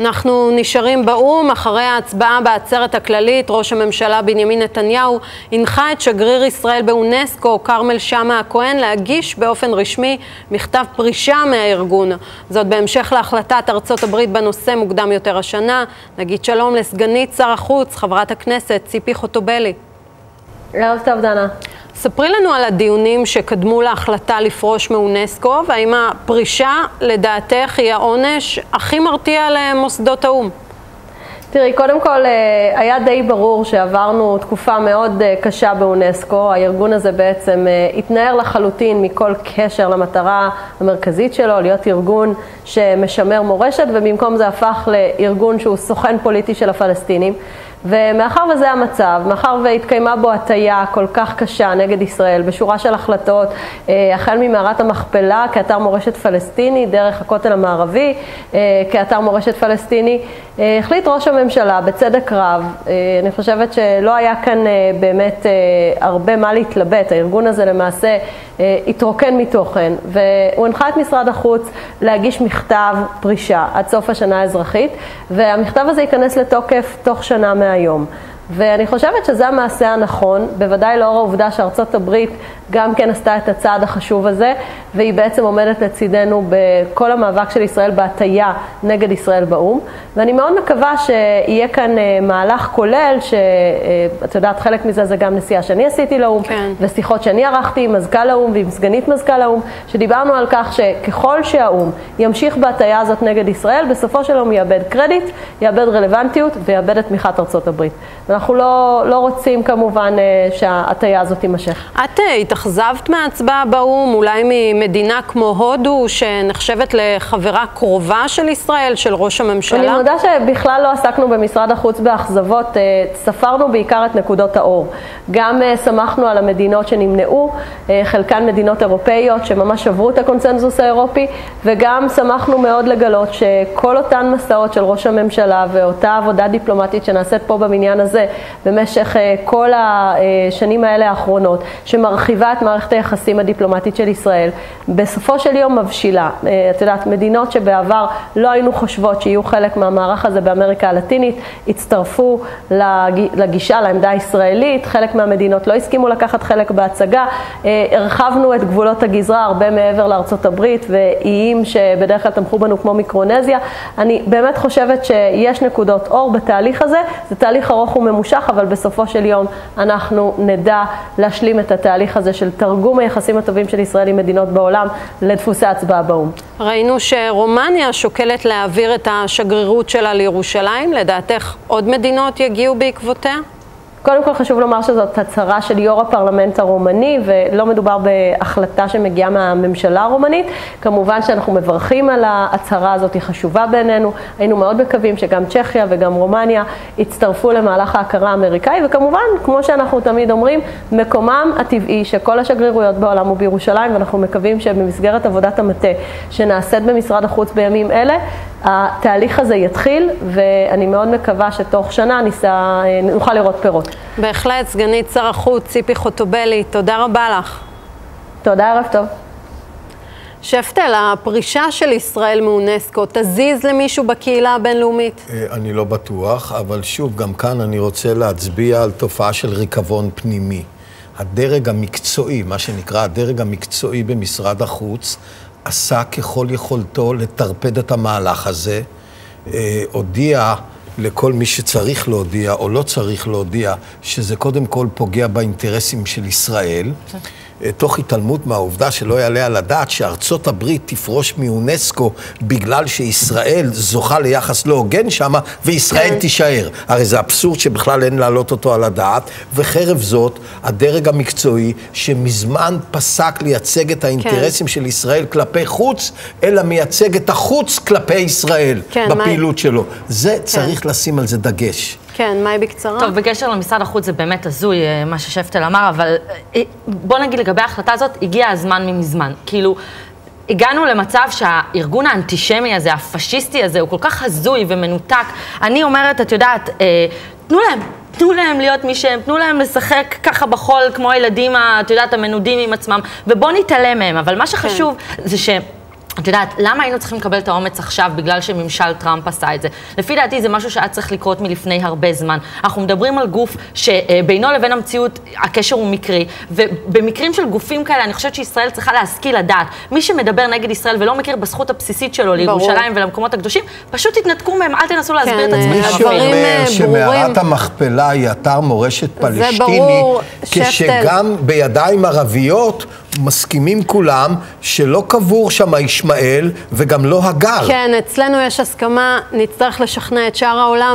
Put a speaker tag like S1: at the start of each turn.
S1: אנחנו נשארים באו"ם, אחרי ההצבעה בעצרת הכללית, ראש הממשלה בנימין נתניהו הנחה את שגריר ישראל באונסקו, כרמל שאמה הכהן, להגיש באופן רשמי מכתב פרישה מהארגון. זאת בהמשך להחלטת ארצות הברית בנושא מוקדם יותר השנה. נגיד שלום לסגנית שר החוץ, חברת הכנסת ציפי חוטובלי.
S2: ערב טוב, דנה.
S1: ספרי לנו על הדיונים שקדמו להחלטה לפרוש מאונסקו, והאם הפרישה, לדעתך, היא העונש הכי מרתיע למוסדות האו"ם?
S2: תראי, קודם כל אה, היה די ברור שעברנו תקופה מאוד אה, קשה באונסקו. הארגון הזה בעצם אה, התנער לחלוטין מכל קשר למטרה המרכזית שלו, להיות ארגון שמשמר מורשת, ובמקום זה הפך לארגון שהוא סוכן פוליטי של הפלסטינים. ומאחר וזה המצב, מאחר והתקיימה בו הטיה כל כך קשה נגד ישראל בשורה של החלטות, אה, החל ממערת המכפלה כאתר מורשת פלסטיני, דרך הכותל המערבי אה, כאתר מורשת פלסטיני, אה, החליט ראש הממשלה בצדק רב, אני חושבת שלא היה כאן באמת הרבה מה להתלבט, הארגון הזה למעשה התרוקן מתוכן, והוא הנחה את משרד החוץ להגיש מכתב פרישה עד סוף השנה האזרחית, והמכתב הזה ייכנס לתוקף תוך שנה מהיום. ואני חושבת שזה המעשה הנכון, בוודאי לאור העובדה שארצות הברית גם כן עשתה את הצעד החשוב הזה, והיא בעצם עומדת לצידנו בכל המאבק של ישראל בהטייה נגד ישראל באו"ם. ואני מאוד מקווה שיהיה כאן אה, מהלך כולל, שאת יודעת, חלק מזה זה גם נסיעה שאני עשיתי לאו"ם, כן. ושיחות שאני ערכתי עם מזכ"ל האו"ם ועם סגנית מזכ"ל האו"ם, שדיברנו על כך שככל שהאו"ם ימשיך בהטייה הזאת נגד ישראל, בסופו של יום יאבד קרדיט, יאבד רלוונטיות ויאבד את תמיכת ארצות הברית. ואנחנו לא, לא רוצים כמובן אה, שההטייה הזאת תימשך.
S1: את אה, התאכזבת מההצבעה באו"ם, אולי ממדינה כמו הודו, שנחשבת לחברה קרובה של ישראל, של ראש הממשלה?
S2: אני מודה שבכלל לא עסקנו במשרד החוץ באכזבות, אה, ספרנו בעיקר את נקודות האור. גם שמחנו על המדינות שנמנעו, חלקן מדינות אירופאיות שממש שברו את הקונצנזוס האירופי, וגם שמחנו מאוד לגלות שכל אותן מסעות של ראש הממשלה ואותה עבודה דיפלומטית שנעשית פה בבניין הזה, במשך אה, כל השנים האלה האחרונות, שמרחיבה את מערכת היחסים הדיפלומטית של ישראל, בסופו של יום מבשילה. אה, את יודעת, מדינות שבעבר לא היינו חושבות שיהיו חלק מהמערך הזה באמריקה הלטינית, הצטרפו לגישה, לעמדה הישראלית, חלק מהמדינות לא הסכימו לקחת חלק בהצגה, אה, הרחבנו את גבולות הגזרה הרבה מעבר לארצות הברית ואיים שבדרך כלל תמכו בנו כמו מיקרונזיה. אני באמת חושבת שיש נקודות אור בתהליך הזה, זה תהליך ארוך וממושך. ממושך, אבל בסופו של יום אנחנו נדע להשלים את התהליך הזה של תרגום היחסים הטובים של ישראל עם מדינות בעולם לדפוסי הצבעה באו"ם.
S1: ראינו שרומניה שוקלת להעביר את השגרירות שלה לירושלים. לדעתך עוד מדינות יגיעו בעקבותיה?
S2: קודם כל חשוב לומר שזאת הצהרה של יו"ר הפרלמנט הרומני ולא מדובר בהחלטה שמגיעה מהממשלה הרומנית. כמובן שאנחנו מברכים על ההצהרה הזאת, היא חשובה בעינינו. היינו מאוד מקווים שגם צ'כיה וגם רומניה יצטרפו למהלך ההכרה האמריקאי, וכמובן, כמו שאנחנו תמיד אומרים, מקומם הטבעי של כל השגרירויות בעולם הוא בירושלים, ואנחנו מקווים שבמסגרת עבודת המטה שנעשית במשרד החוץ בימים אלה, התהליך הזה יתחיל, ואני מאוד מקווה שתוך שנה ניסה, נוכל לראות פירות.
S1: בהחלט, סגנית שר החוץ ציפי חוטובלי, תודה רבה לך.
S2: תודה, ערב טוב.
S1: שפטל, הפרישה של ישראל מאונסקו תזיז למישהו בקהילה הבינלאומית?
S3: אה, אני לא בטוח, אבל שוב, גם כאן אני רוצה להצביע על תופעה של ריקבון פנימי. הדרג המקצועי, מה שנקרא הדרג המקצועי במשרד החוץ, עשה ככל יכולתו לטרפד את המהלך הזה, אה, הודיע לכל מי שצריך להודיע או לא צריך להודיע, שזה קודם כל פוגע באינטרסים של ישראל. אה, תוך התעלמות מהעובדה שלא יעלה על הדעת שארצות הברית תפרוש מאונסקו בגלל שישראל זוכה ליחס לא הוגן שם, וישראל כן. תישאר. הרי זה אבסורד שבכלל אין להעלות אותו על הדעת, וחרף זאת, הדרג המקצועי, שמזמן פסק לייצג את האינטרסים כן. של ישראל כלפי חוץ, אלא מייצג את החוץ כלפי ישראל כן, בפעילות מה... שלו. זה כן. צריך לשים על זה דגש.
S1: כן, מהי בקצרה?
S4: טוב, בקשר למשרד החוץ זה באמת הזוי, אה, מה ששפטל אמר, אבל אה, בוא נגיד לגבי ההחלטה הזאת, הגיע הזמן ממזמן. כאילו, הגענו למצב שהארגון האנטישמי הזה, הפשיסטי הזה, הוא כל כך הזוי ומנותק. אני אומרת, את יודעת, אה, תנו להם, תנו להם להיות מי שהם, תנו להם לשחק ככה בחול כמו הילדים, את יודעת, המנודים עם עצמם, ובואו נתעלם מהם. אבל מה שחשוב כן. זה ש... את יודעת, למה היינו צריכים לקבל את האומץ עכשיו בגלל שממשל טראמפ עשה את זה? לפי דעתי זה משהו שהיה צריך לקרות מלפני הרבה זמן. אנחנו מדברים על גוף שבינו לבין המציאות הקשר הוא מקרי, ובמקרים של גופים כאלה אני חושבת שישראל צריכה להשכיל לדעת. מי שמדבר נגד ישראל ולא מכיר בזכות הבסיסית שלו לירושלים ולמקומות הקדושים, פשוט תתנתקו מהם, אל תנסו להסביר
S1: כן,
S4: את עצמכם.
S3: מי
S1: הדברים,
S3: שאומר
S1: אה,
S3: שמערת המכפלה היא אתר מורשת פלסטיני,
S1: ברור, שפטל.
S3: כשגם בידיים ערביות מסכימים כולם שלא קבור שם ישמעאל וגם לא הגר.
S1: כן, אצלנו יש הסכמה, נצטרך לשכנע את שאר העולם.